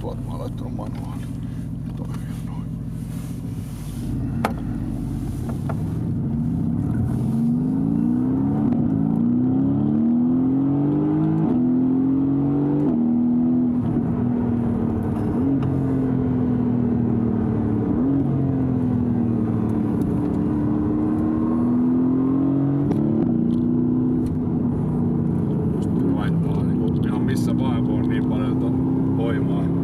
sattuu, mä oon laittanut manuaali. Niin missä vaan, kun on niin paljon tuota voimaa.